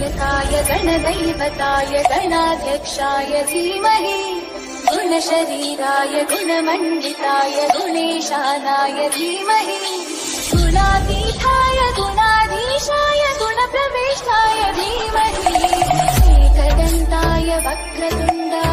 गणनायकाय गणदैवताय गणाध्यक्षाय धीमहि। गुणशरीराय गुणमण्डिताय गुणेशानाय धीमहि। गुणातीथाय गुणाधीशाय गुणप्रवेशाय धीमहि। एकदन्ताय वक्रतुण्डाय